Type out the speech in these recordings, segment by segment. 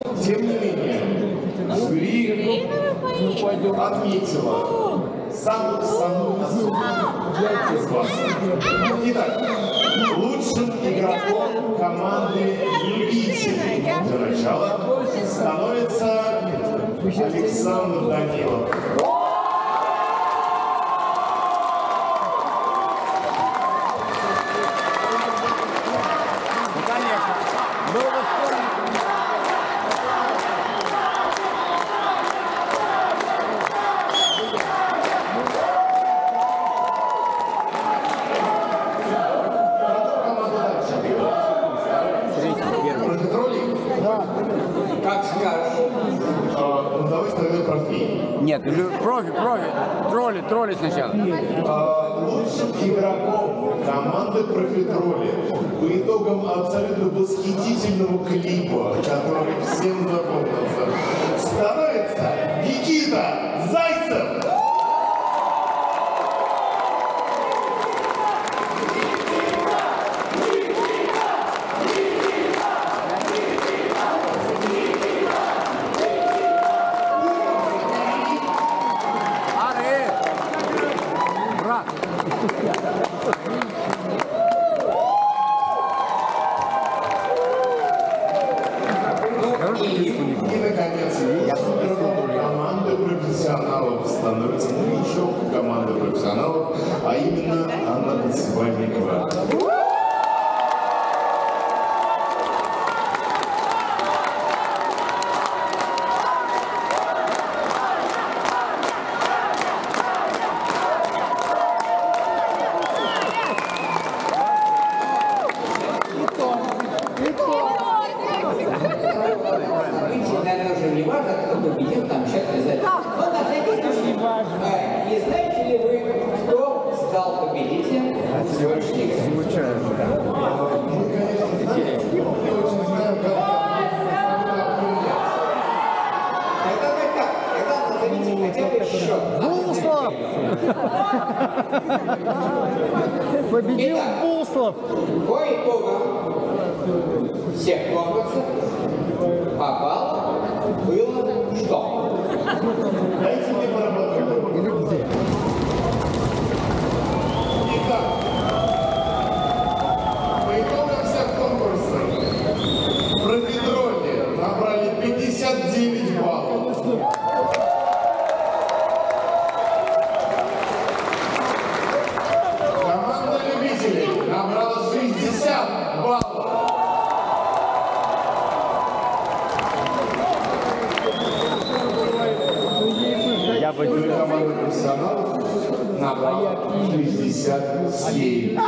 Тем не менее, жюри отметила самую самую особенную из вас. Итак, лучшим игроком команды любителей для начала становится Александр Данилов. Как скажешь. А, Ну, давай тогда профи. Нет, лю- профи, профи. Тролли, тролли сначала. А, Лучшим игроком команды Профитроли по итогам абсолютно восхитительного клипа, который всем запомнился, становится Никита Зайцев! И, наконец, команды профессионалов становится новичок команды профессионалов, а именно Анна Танцевальникова. Победил Итак. Буслов! По итогам всех конкурсов по баллам было что? Дайте мне поработать. Итак, по итогам всех конкурсов профитроли набрали 59 профессионалов набрала 67.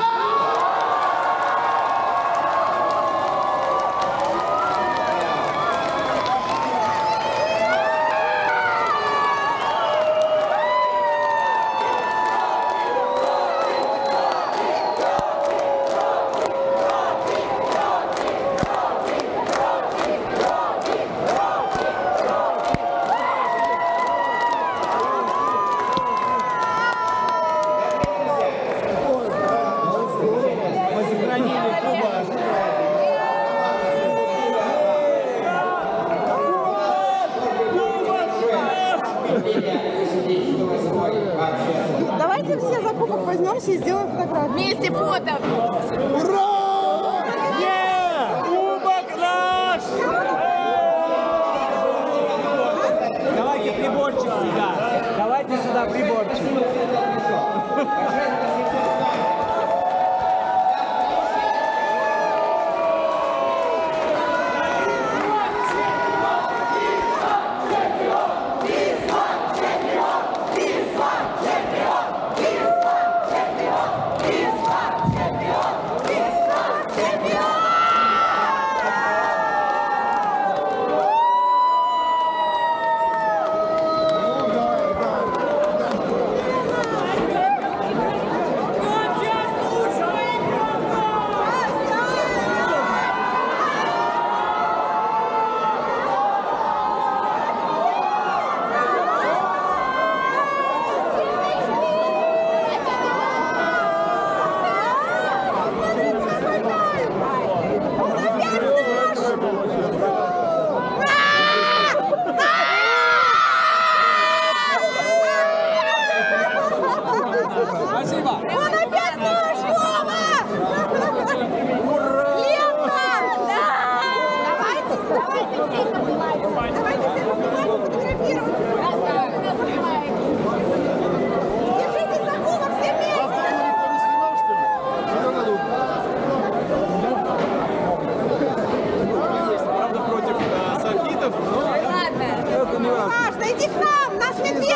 Давайте все за кубок возьмемся и сделаем фотографию. Вместе фото. Ура! Наш! Давайте приборчик сюда. Давайте сюда приборчик.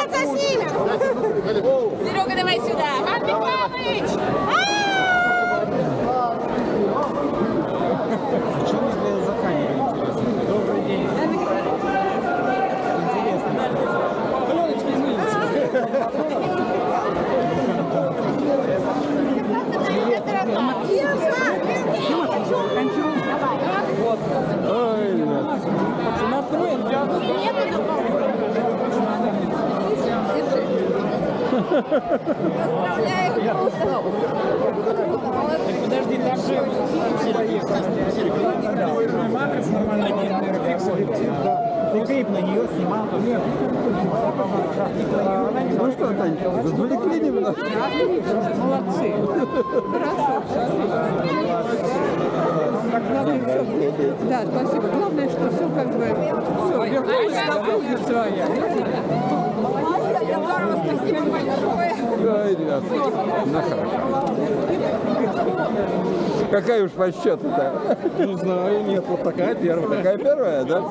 Нас медведь заснимет. Серега, давай сюда. Иван Михайлович! Добрый день. Подожди, там же матрица нормально Ты клип на нее снимал. Ну что, Тань, завлекли немного? Молодцы. Да, спасибо. Главное, что все как бы все, верхушка будет своя. Здорово, спасибо большое. Ой, ребят, ну хорошо. Какая уж по счету-то? Не знаю, нет, вот такая первая. Такая первая, да?